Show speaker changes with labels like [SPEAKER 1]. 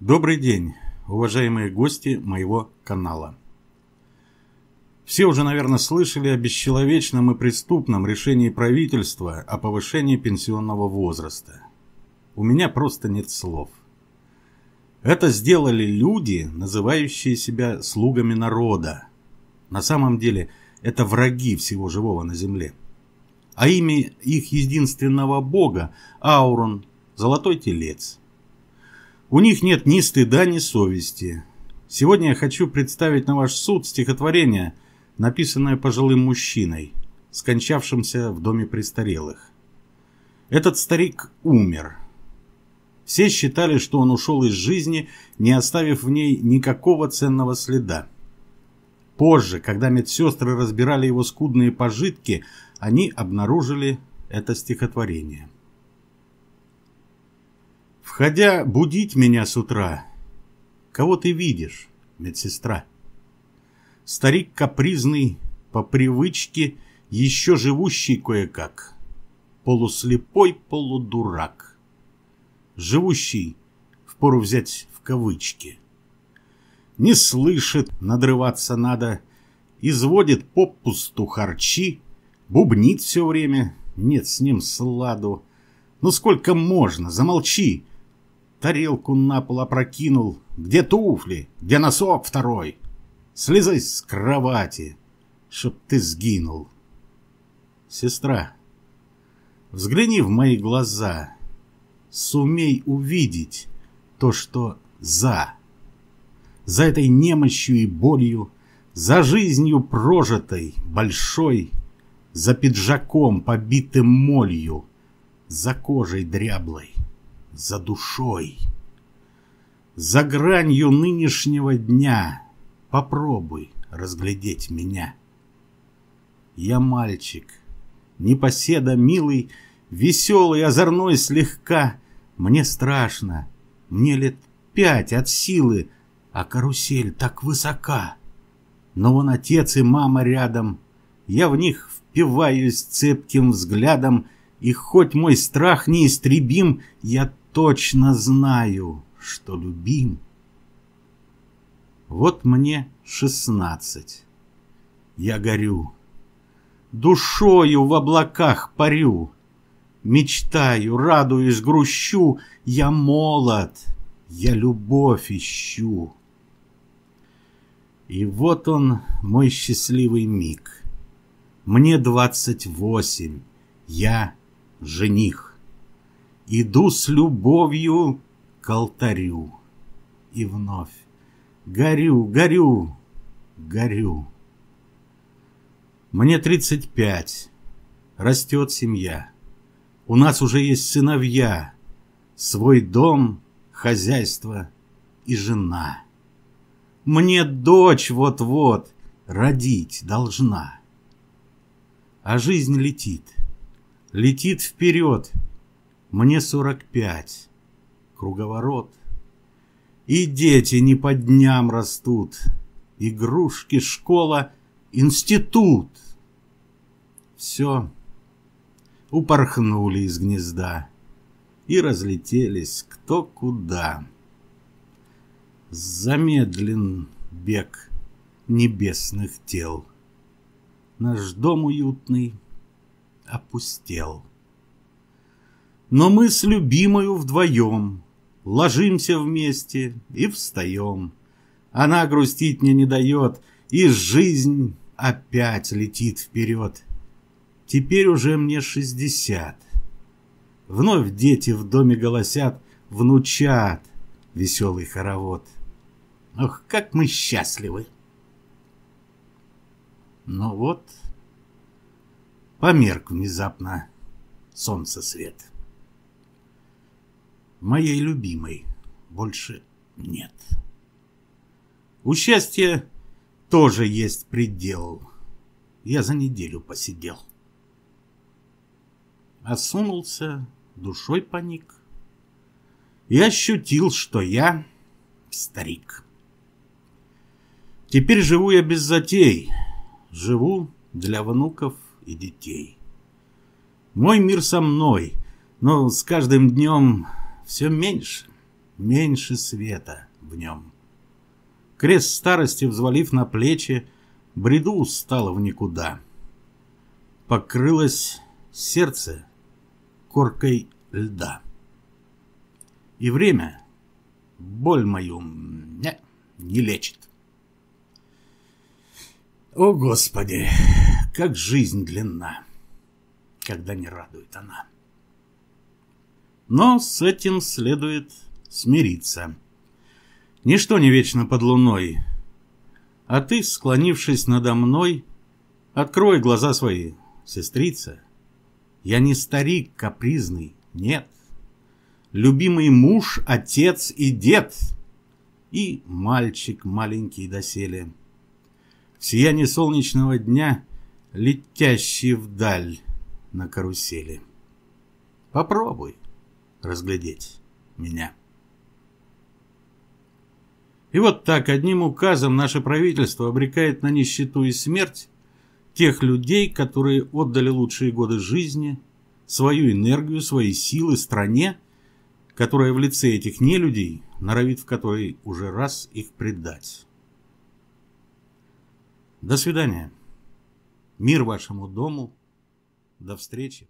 [SPEAKER 1] Добрый день, уважаемые гости моего канала. Все уже, наверное, слышали о бесчеловечном и преступном решении правительства о повышении пенсионного возраста. У меня просто нет слов. Это сделали люди, называющие себя слугами народа. На самом деле, это враги всего живого на земле. А имя их единственного бога – Аурон, золотой телец – у них нет ни стыда, ни совести. Сегодня я хочу представить на ваш суд стихотворение, написанное пожилым мужчиной, скончавшимся в доме престарелых. Этот старик умер. Все считали, что он ушел из жизни, не оставив в ней никакого ценного следа. Позже, когда медсестры разбирали его скудные пожитки, они обнаружили это стихотворение. Входя будить меня с утра, Кого ты видишь, медсестра? Старик капризный, по привычке, Еще живущий кое-как, Полуслепой полудурак, Живущий, впору взять в кавычки. Не слышит, надрываться надо, Изводит попусту харчи, Бубнит все время, нет с ним сладу. Ну сколько можно, замолчи! Тарелку на пол опрокинул. Где туфли? Где носок второй? Слезай с кровати, чтоб ты сгинул. Сестра, взгляни в мои глаза. Сумей увидеть то, что за. За этой немощью и болью, за жизнью прожитой, большой, за пиджаком, побитым молью, за кожей дряблой за душой. За гранью нынешнего дня попробуй разглядеть меня. Я мальчик, непоседа милый, веселый, озорной слегка. Мне страшно, мне лет пять от силы, а карусель так высока. Но вон отец и мама рядом, я в них впиваюсь цепким взглядом, и хоть мой страх неистребим, я точно знаю, что любим. Вот мне шестнадцать. Я горю. Душою в облаках парю. Мечтаю, радуюсь, грущу. Я молод, я любовь ищу. И вот он, мой счастливый миг. Мне двадцать восемь. Я жених. Иду с любовью к алтарю. И вновь горю, горю, горю. Мне тридцать пять. Растет семья. У нас уже есть сыновья. Свой дом, хозяйство и жена. Мне дочь вот-вот родить должна. А жизнь летит. Летит вперед, мне сорок пять. Круговорот. И дети не по дням растут. Игрушки, школа, институт. Все. Упорхнули из гнезда и разлетелись кто куда. Замедлен бег небесных тел. Наш дом уютный опустел. Но мы с любимою вдвоем Ложимся вместе и встаем. Она грустить мне не дает, И жизнь опять летит вперед. Теперь уже мне шестьдесят. Вновь дети в доме голосят, Внучат веселый хоровод. Ох, как мы счастливы! Но вот померк внезапно солнце свет моей любимой больше нет. У счастья тоже есть предел. Я за неделю посидел. Осунулся, душой паник и ощутил, что я старик. Теперь живу я без затей, живу для внуков и детей. Мой мир со мной, но с каждым днем все меньше, меньше света в нем. Крест старости, взвалив на плечи, бреду устало в никуда. Покрылось сердце коркой льда. И время боль мою не, не лечит. О, Господи, как жизнь длинна, когда не радует она. Но с этим следует смириться. Ничто не вечно под луной. А ты, склонившись надо мной, открой глаза свои, сестрица. Я не старик капризный, нет. Любимый муж, отец и дед. И мальчик маленький доселе. В сиянии солнечного дня, летящий вдаль на карусели. Попробуй разглядеть меня. И вот так одним указом наше правительство обрекает на нищету и смерть тех людей, которые отдали лучшие годы жизни, свою энергию, свои силы стране, которая в лице этих нелюдей норовит в которой уже раз их предать. До свидания. Мир вашему дому. До встречи.